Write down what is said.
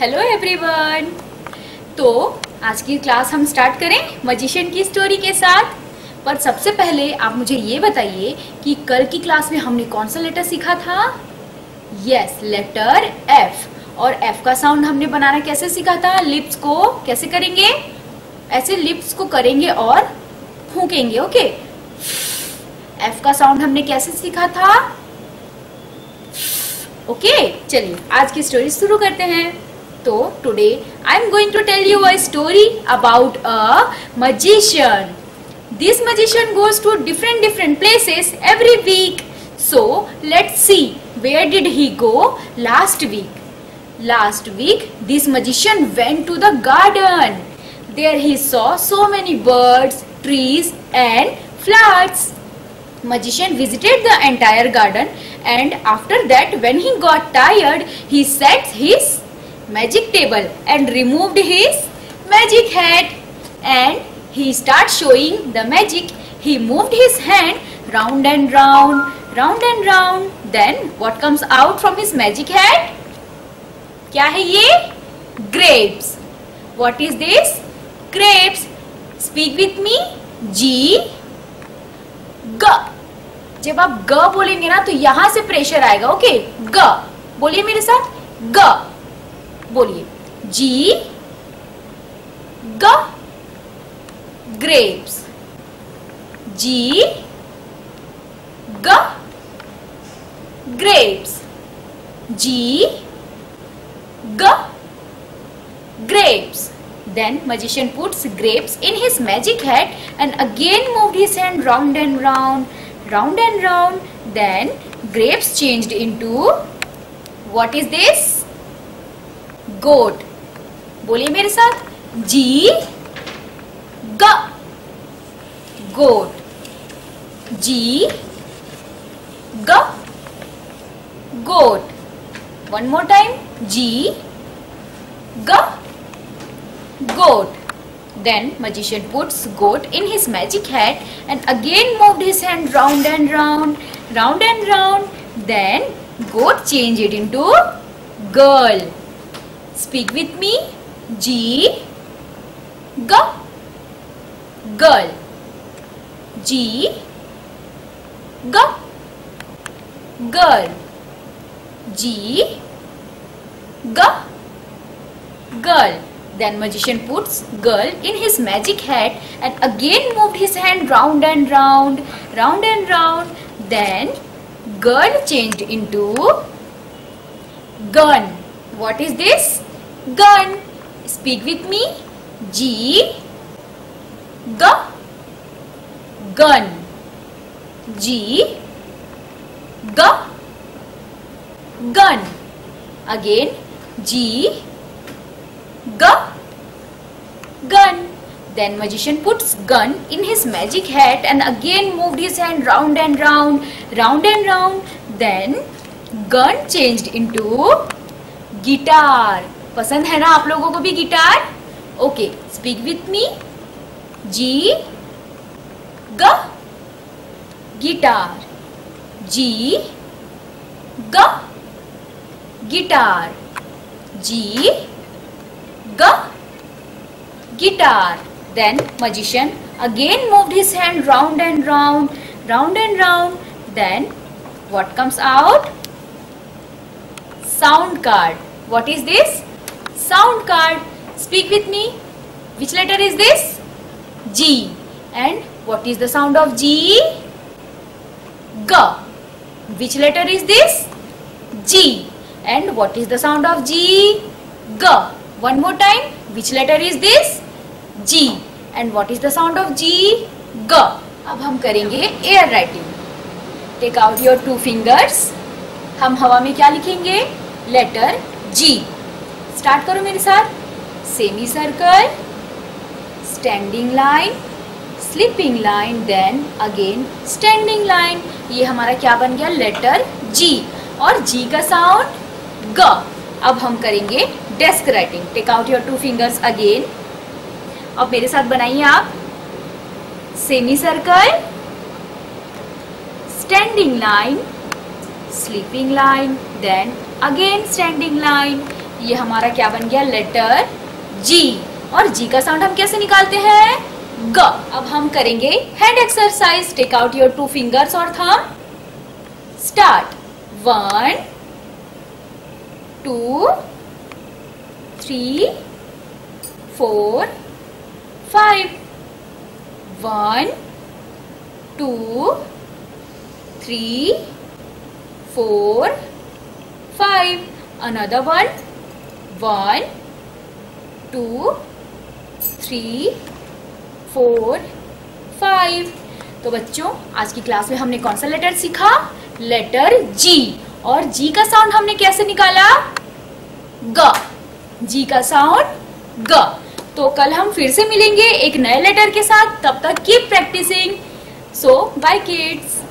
Hello everyone तो आज की क्लास हम स्टार्ट करें मजिशियन की स्टोरी के साथ। पर सबसे पहले आप मुझे ये बताइए कि कल की क्लास में हमने कौन सा लेटर सीखा था? यस लेटर एफ़ और एफ़ का साउंड हमने बनाना कैसे सीखा था? लिप्स को कैसे करेंगे? ऐसे लिप्स को करेंगे और फूकेंगे ओके एफ़ का साउंड हमने कैसे सीखा था? ओके चलिए, आज की स्टोरी शुरू करते हैं। So today I am going to tell you a story about a magician. This magician goes to different different places every week. So let's see where did he go last week. Last week this magician went to the garden. There he saw so many birds, trees and flowers. Magician visited the entire garden and after that when he got tired he set his magic table and removed his magic hat and he start showing the magic he moved his hand round and round round and round then what comes out from his magic hat क्या है ये grapes what is this grapes speak with me g g जब आप ग बोलेंगे ना तो यहाँ से प्रेशर आएगा ओके ग बोलिए मेरे साथ ग बोलिए। जी ग्रेप्स जी ग्रेप्स जी ग grapes then magician puts grapes in his magic head and again move his hand round and round round and round then grapes changed into what is this goat. बोलिए मेरे साथ। G, ग। Goat. G, ग। Goat. One more time G, ग। Goat. Then magician puts goat in his magic hat and again move his hand round and round round and round then goat change it into girl. Speak with me. G G girl. G G girl. G G girl. Then magician puts girl in his magic hat and again moved his hand round and round, round and round. Then girl changed into gun. What is this? gun. Speak with me. G G gun. G G gun. Again G G gun. Then magician puts gun in his magic hat and again moved his hand round and round, round and round. Then gun changed into guitar. पसंद है ना आप लोगों को भी guitar? Okay speak with me G ग guitar G ग guitar G ग guitar then magician again move his hand round and round round and round then what comes out sound card what is this Sound card. Speak with me. Which letter is this? G. And what is the sound of G? G. Which letter is this? G. And what is the sound of G? G. One more time. Which letter is this? G. And what is the sound of G? G. अब हम करेंगे air writing take out your two fingers हम हवा में क्या लिखेंगे letter जी start करो मेरे साथ। Semi circle standing line sleeping line then again standing line ये हमारा क्या बन गया? लेटर जी और जी का साउंड ग अब हम करेंगे desk writing take out your two fingers again अब मेरे साथ बनाइए आप। Semi circle standing line sleeping line then again standing line. ये हमारा क्या बन गया? लेटर जी और जी का साउंड हम कैसे निकालते हैं? ग अब हम करेंगे hand exercise take out your two fingers और thumb start one two three four five one two three four five Another one. One, two three four five. तो बच्चों आज की क्लास में हमने कौन सा लेटर सीखा? Letter G. और जी का साउंड हमने कैसे निकाला? ग। जी का साउंड ग। तो कल हम फिर से मिलेंगे एक नए लेटर के साथ। तब तक keep practicing so bye kids